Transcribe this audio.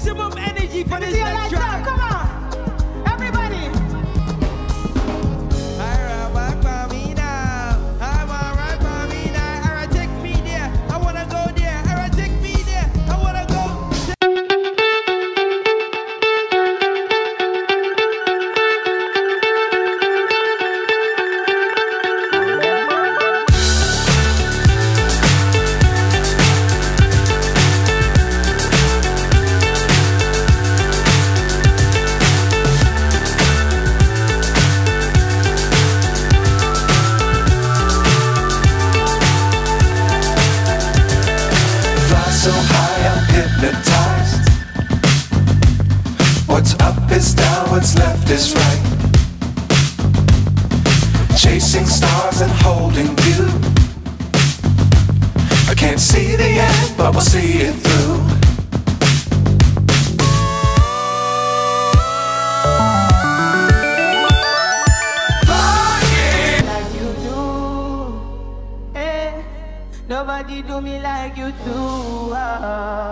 maximum energy for this see What's up is down, what's left is right. Chasing stars and holding you. I can't see the end, but we'll see it through. Eh. Nobody do me like you do. Ah.